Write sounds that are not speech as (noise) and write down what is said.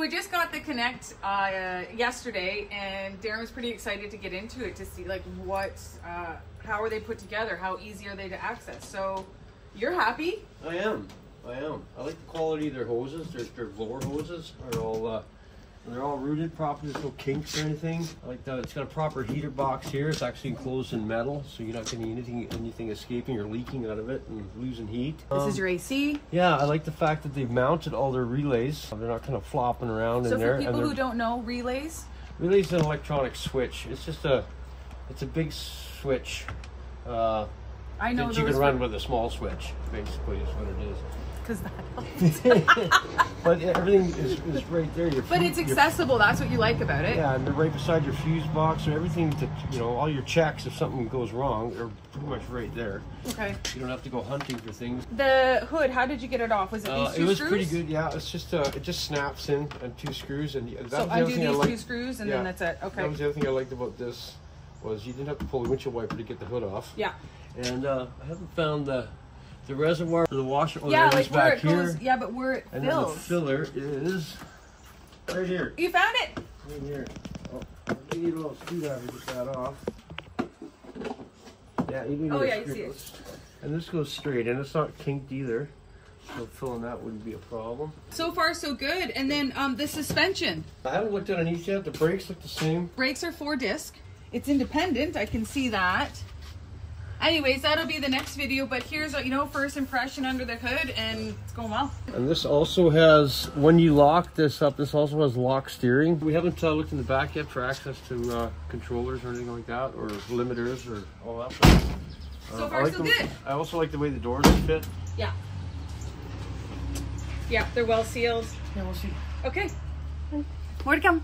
We just got the Connect uh, yesterday, and Darren was pretty excited to get into it to see like what, uh, how are they put together, how easy are they to access. So you're happy? I am. I am. I like the quality of their hoses. Their, their blower hoses are all uh, they're all rooted properly. There's no kinks or anything. Like that. It's got a proper heater box here. It's actually enclosed in metal, so you're not getting anything anything escaping or leaking out of it and losing heat. This Um, is your AC. Yeah, I like the fact that they've mounted all their relays. They're not kind of flopping around So in there. So for people who don't know, relays. Relays an electronic switch. It's just a, it's a big switch. Uh, I know that you can run with a small switch. Basically, is what it is. (laughs) because that helps. (laughs) but everything is, is right there. Your But it's your- accessible. That's what you like about it. yeah, and they're right beside your fuse box, so everything that you know, all your checks if something goes wrong are pretty much right there. Okay. You don't have to go hunting for things. The hood. How did you get it off? Was it Uh, these two it was screws? pretty good. Yeah, it's just uh, it just snaps in and two screws, and that So was the undo other thing I these two screws, and yeah, then that's it. Okay. That was the other thing I liked about this was you didn't have to pull the windshield wiper to get the hood off. yeah. And uh, I haven't found the the reservoir for the washer. Oh, yeah, there it is like where back it here. goes. Yeah, but where it And then the filler is right here. You found it. Right here. Oh, you need a little screwdriver to get that off. Yeah, you need Oh, a yeah, you see it. And this goes straight, and it's not kinked either. So filling that wouldn't be a problem. So far, so good. And then um, the suspension. I haven't looked underneath yet. The brakes look the same. Brakes are four disc. It's independent. I can see that. Anyways, that'll be the next video. But here's a, you know first impression under the hood, and it's going well. And this also has, when you lock this up, this also has lock steering. We haven't uh, looked in the back yet for access to uh, controllers or anything like that, or limiters or all that. But, uh, So I far, like so the- good. I also like the way the doors fit. Yeah. Yeah, they're well sealed. Yeah, we'll see. Okay. More to come.